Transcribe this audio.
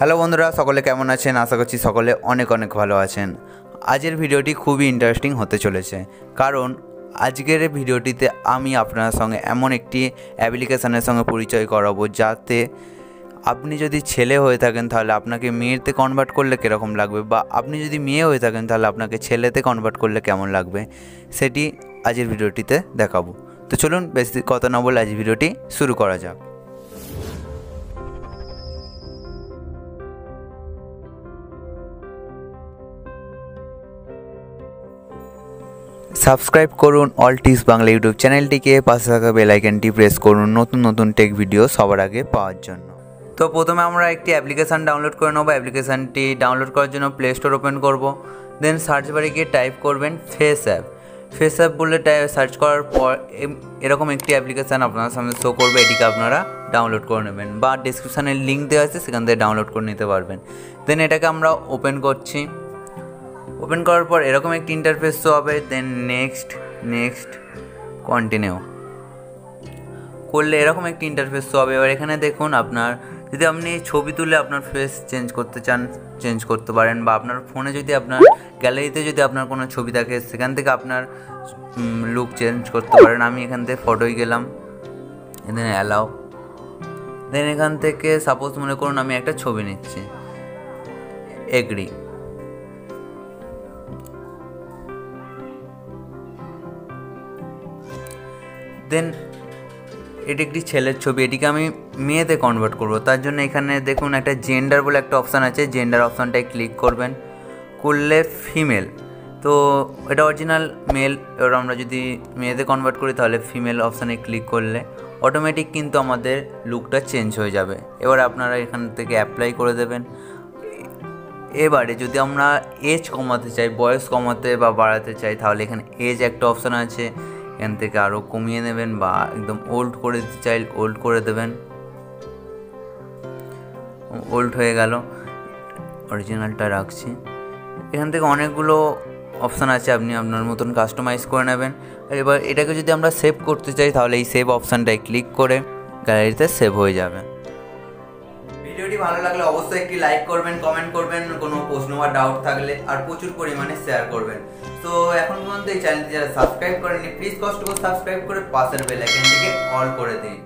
Hello বন্ধুরা, সকলে কেমন আছেন? আশা করছি সকলে অনেক অনেক ভালো আছেন। আজের ভিডিওটি খুবই ইন্টারেস্টিং হতে চলেছে। কারণ আজকের ভিডিওটিতে আমি আপনার সঙ্গে এমন একটি অ্যাপ্লিকেশানের সঙ্গে পরিচয় করাবো, যাতে আপনি যদি ছেলে হয়ে থাকেন তাহলে আপনাকে মেয়েতে কনভার্ট করলে কীরকম লাগবে? বা আপনি যদি মেয়ে হয়ে থাকেন তাহলে আপনাকে ছেলেতে কনভার্ট করলে কেমন লাগবে? সেটি আজের ভিডিওটিতে দেখাবো। তো চলুন, বেশি কথা না বলে আজ ভিডিওটি শুরু করা যাক। সাবস্ক্রাইব করুন অল টিস বাংলা ইউটিউব চ্যানেলটিকে। পাশে থাকা বেল আইকনটি প্রেস করুন নতুন নতুন টেক ভিডিও সবার আগে পাওয়ার জন্য। তো প্রথমে আমরা একটি অ্যাপ্লিকেশান ডাউনলোড করে নেব। অ্যাপ্লিকেশানটি ডাউনলোড করার জন্য প্লে স্টোর ওপেন করব। দেন সার্চ বারে গিয়ে টাইপ করবেন ফেস অ্যাপ ফেস অ্যাপ বলে সার্চ করার পর এরকম একটি অ্যাপ্লিকেশান আপনার সামনে শো করবে। এটিকে আপনারা ডাউনলোড করে নেবেন বা ডিসক্রিপশানের লিঙ্ক দেওয়া আছে, সেখান থেকে ডাউনলোড করে নিতে পারবেন। দেন এটাকে আমরা ওপেন করছি। ওপেন করার পর এরকম একটি ইন্টারফেস শো হবে দেন নেক্সট নেক্সট কন্টিনিউ করলে এরকম একটি ইন্টারফেস শো হবে। এবার এখানে দেখুন আপনার, যদি আপনি ছবি তুলে আপনার ফেস চেঞ্জ করতে চান চেঞ্জ করতে পারেন, বা আপনার ফোনে যদি আপনার গ্যালারিতে যদি আপনার কোনো ছবি থাকে, সেখান থেকে আপনার লুক চেঞ্জ করতে পারেন। আমি এখান থেকে ফটোই গেলাম। দেন অ্যালাও দেন এখান থেকে সাপোজ মনে করুন আমি একটা ছবি নিচ্ছি। এগ্রি দেন এটি একটি ছেলের ছবি, এটিকে আমি মেয়েতে কনভার্ট করব। তার জন্য এখানে দেখুন একটা জেন্ডার বলে একটা অপশান আছে জেন্ডার অপশানটায় ক্লিক করবেন। করলে ফিমেল তো এটা অরিজিনাল মেল এবার আমরা যদি মেয়েতে কনভার্ট করি তাহলে ফিমেল অপশানে ক্লিক করলে অটোমেটিক কিন্তু আমাদের লুকটা চেঞ্জ হয়ে যাবে। এবার আপনারা এখান থেকে অ্যাপ্লাই করে দেবেন। এবারে যদি আমরা এজ কমাতে চাই, বয়স কমাতে বা বাড়াতে চাই, তাহলে এখানে এজ একটা অপশান আছে। এখান থেকে আরও কমিয়ে নেবেন বা একদম ওল্ড করে দিতে চাইলে ওল্ড করে দেবেন। ওল্ড হয়ে গেল। অরিজিনালটা রাখছি। এখান থেকে অনেকগুলো অপশান আছে, আপনি আপনার মতন কাস্টমাইজ করে নেবেন। এবার এটাকে যদি আমরা সেভ করতে চাই, তাহলে এই সেভ অপশানটায় ক্লিক করে গ্যালারিতে সেভ হয়ে যাবে। ভিডিওটি ভালো লাগলে অবশ্যই একটি লাইক করবেন কমেন্ট করবেন, কোনো প্রশ্ন বা ডাউট থাকলে, আর প্রচুর পরিমাণে শেয়ার করবেন। তো এখন পর্যন্ত এই চ্যানেলটি যারা সাবস্ক্রাইব করেনি প্লিজ কষ্ট করে সাবস্ক্রাইব করে পাশের বেল আইকনটিকে অল করে দিন।